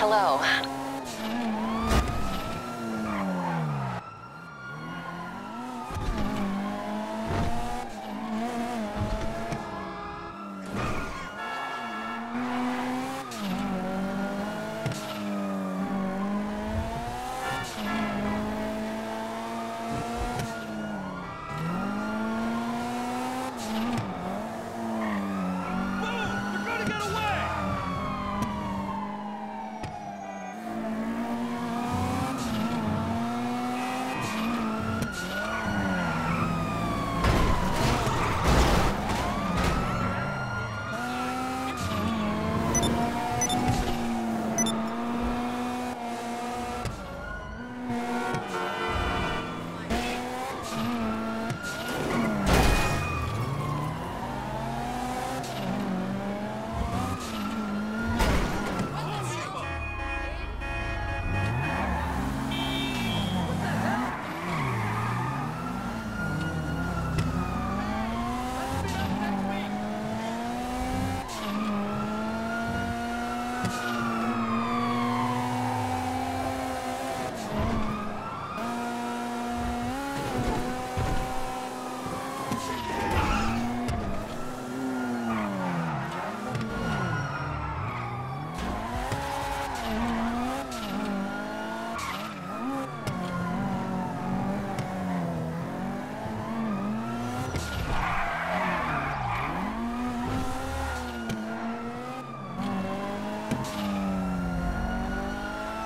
Hello.